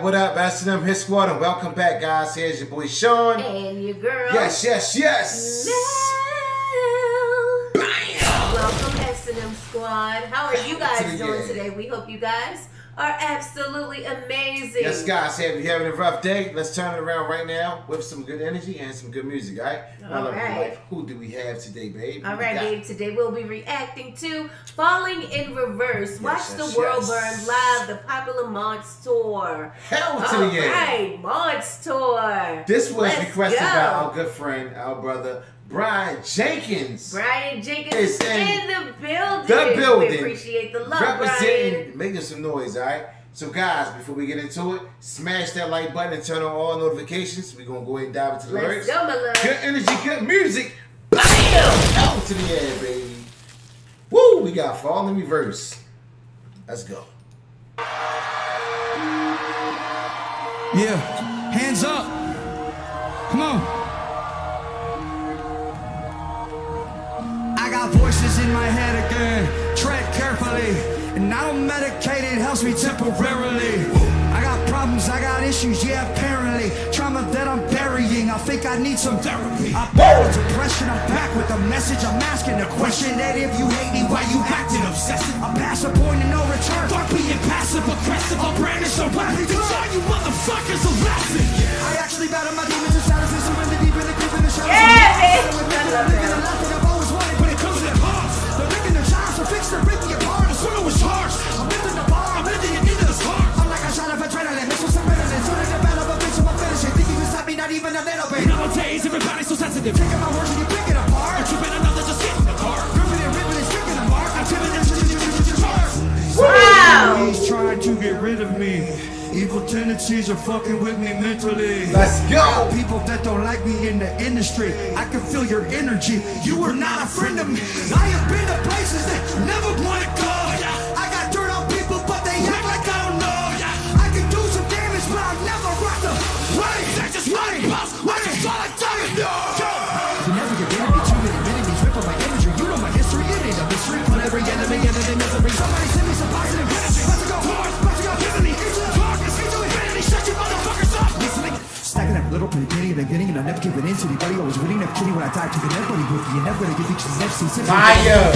up? What up? S&M Hit Squad, and welcome back, guys. Here's your boy Shawn. And your girl. Yes, yes, yes. Mel. Welcome, S&M Squad. How are you guys doing today? We hope you guys are absolutely amazing. Yes, guys. Hey, if you're having a rough day, let's turn it around right now with some good energy and some good music, all right? All love right. Who do we have today, babe? All right, babe. Today we'll be reacting to "Falling in Reverse." Watch yes, the world burn live, the popular MonsTour. Hell to All the right, MonsTour. This was Let's requested go. by our good friend, our brother, Brian Jenkins. Brian Jenkins Is is in in the building. the building. We appreciate the love, representing, Brian. making some noise, all right? So, guys, before we get into it, smash that like button and turn on all notifications. We're going to go ahead and dive into the Let's lyrics. go, my love. Good energy, good music. Bam! Out to the air, baby. Woo! We got Fall in Reverse. Let's go. Yeah, hands up. Come on. I got voices in my head again. Tread carefully. And I don't medicate, it helps me temporarily. I got problems, I got issues, yeah, apparently. Think I need some therapy. I battle depression, I'm back with a message. I'm asking the question that if you hate me, why you acting obsessive? I'm past the point of no return. Fuck being passive aggressive, I'll brandish a weapon. Teach all you motherfuckers a lesson. I actually battle my demons and shadows and surrender To get rid of me. Evil tendencies are fucking with me mentally. Let's go. People that don't like me in the industry, I can feel your energy. You are not a friend of me. I have been to places that never want to I never giving in to anybody. Always winning, never kidding when I die. Keeping everybody with you. You're never gonna get bitches next to you. Fire.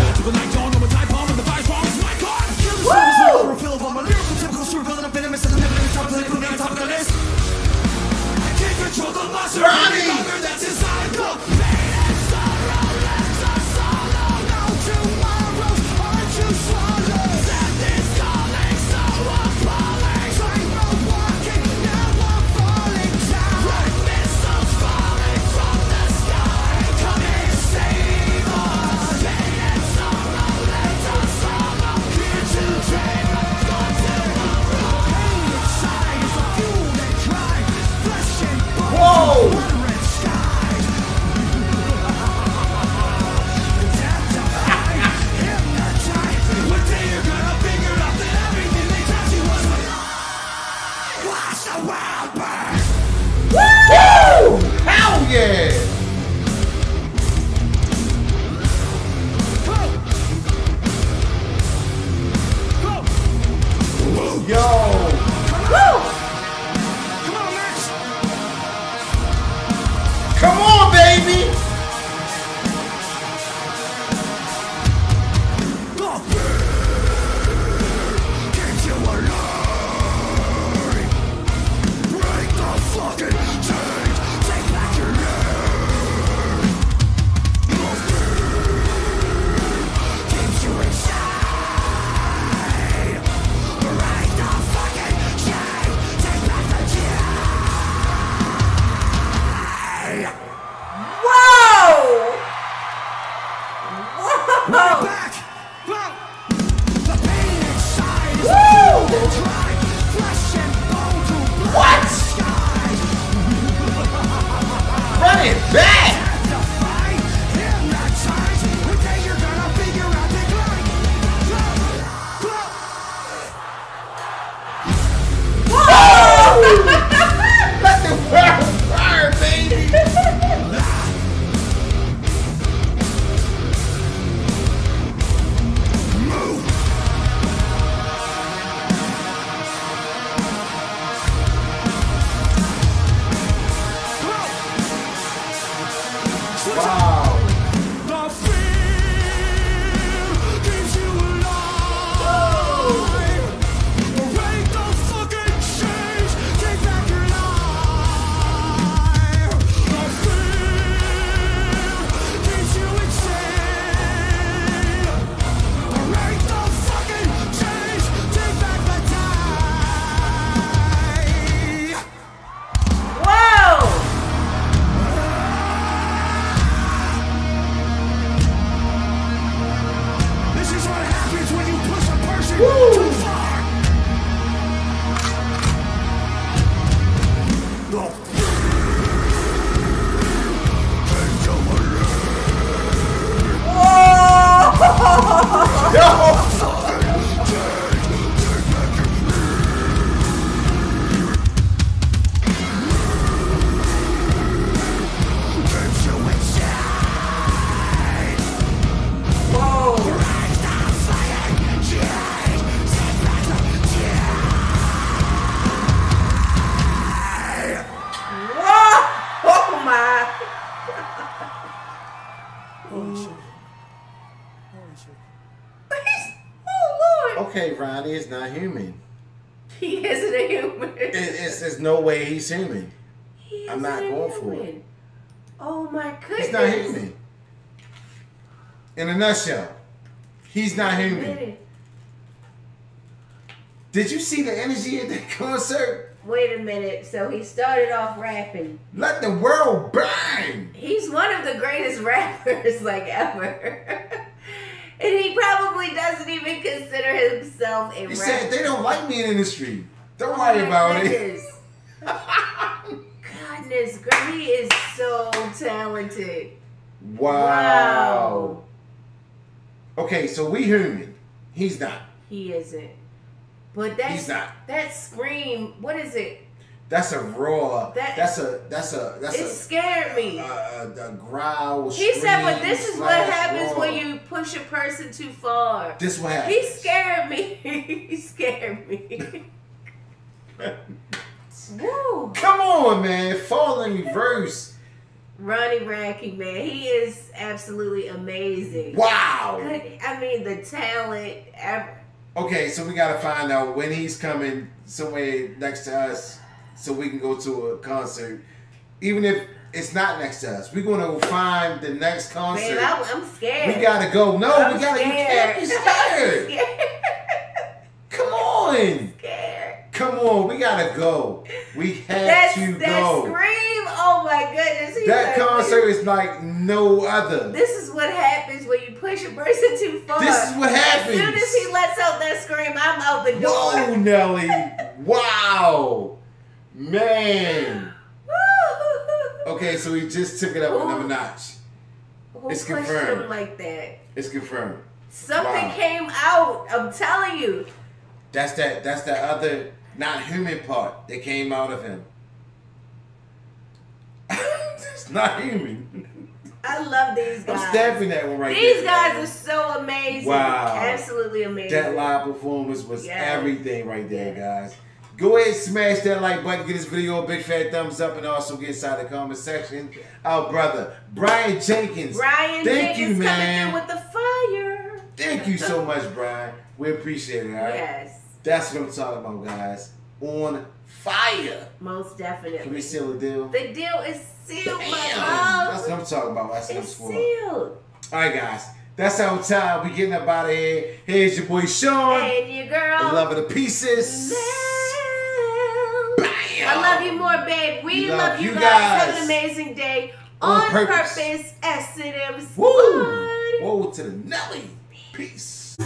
Okay, Ronnie is not human. He isn't a human. It, it's there's no way he's human. He I'm not going for it. Oh my goodness. He's not human. In a nutshell, he's not human. Did you see the energy at that concert? wait a minute. So he started off rapping. Let the world burn. He's one of the greatest rappers like ever. And he probably doesn't even consider himself a He rapper. said they don't like me in the industry. Don't Oh worry my about it. goodness. Goodness, gra- is so talented. Wow. Wow. Okay, so we human. He's not. He isn't. But that's He's not. that scream. What is it? That's a raw. That- that's a that's a that's It a, scared me. a, a, a growl. he said, "But this is what happens roar. when you push a person too far." This what happens. He scared me. he scared me. Woo! Come on, man. Fall in reverse. Ronnie Radke, man, he is absolutely amazing. Wow. I mean, the talent. ev- Okay, so we gotta find out when he's coming somewhere next to us, so we can go to a concert. Even if it's not next to us, we're gonna find the next concert. Man, I, I'm scared. we gotta go. No, I'm we gotta. You can't be scared. scared. Come on. scared. Come on, we gotta go. We have That's, to that go. That scream. Oh my goodness. He's That like, concert is like no other. This is what happens when you push a person too far. This is what happens. As soon as he lets out that scream, I'm out the door. Whoa, Nelly. Wow. Man. Okay, so we just took it up another notch. Who It's confirmed. like that? It's confirmed. Something Wow. came out. I'm telling you. That's that that's that other not human part that came out of him. it's not human. I love these guys. I'm stamping that one right there. These there. guys are so amazing. Wow. Absolutely amazing. That live performance was everything right there, guys. Go ahead and smash that like button, give this video a big fat thumbs up, and also get inside the comment section. Our brother, Brian Jenkins. Brian Thank Jenkins you, man. coming with the fire. Thank you so much, Brian. We appreciate it, all right? Yes, That's what I'm talking about, guys. On fire. most definitely. Can we seal the deal? The deal is sealed, Damn. my That's what I'm talking about. That's what I'm sealed. All right, guys. That's our time. We getting up out of here. Here's your boy Shawn. And your girl. The love of the pieces. I love you more, babe. We love, love you guys. guys. Have an amazing day. On On, purpose. purpose. S&M Woo! Whoa to the Nelly. Peace.